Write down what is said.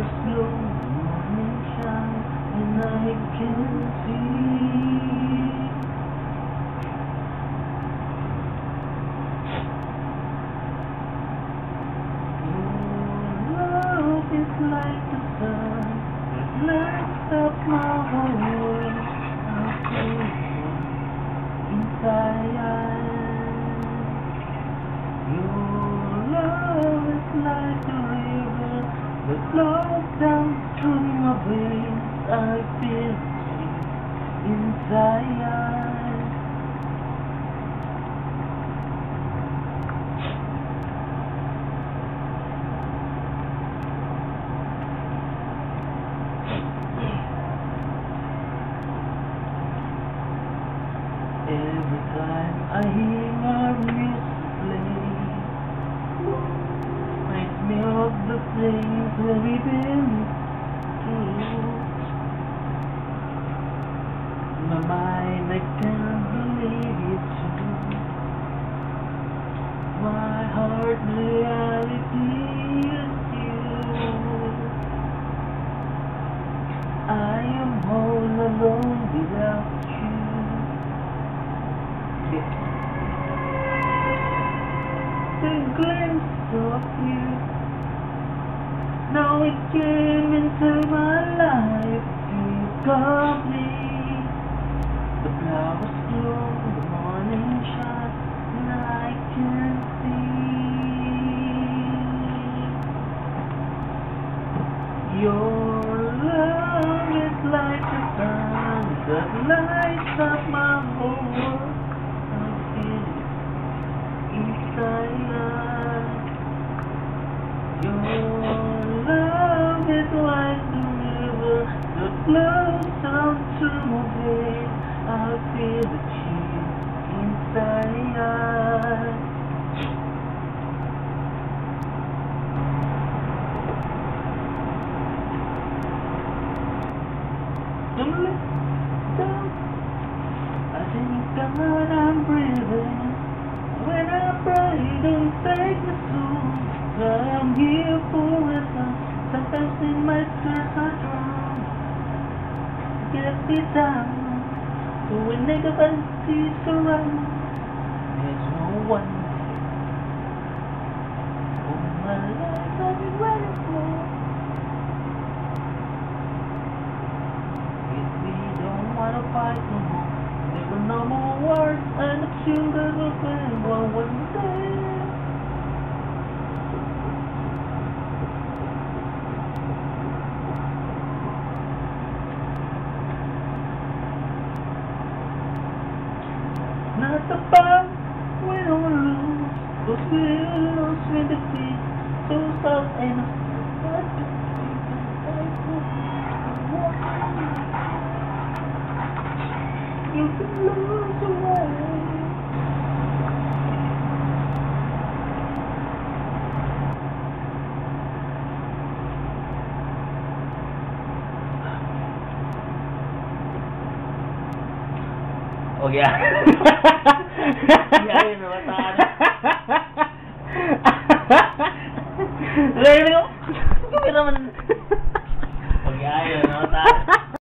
Mother slow I feel inside Every time I hear my music play Reminds me of the place where we've been the glimpse of you. Now it came into my life to that lights up my whole world. Inside. Your love is like the river that flows my. I feel the inside. Get me down. So when negativity surrounds, there's no one. All my life I've been waiting for. If we don't wanna fight no more, there were no more wars and the children will play one one day. Not the part we don't lose, cause we lose when the feet so soft and Oh yeah. Yeah, yun, nabataan.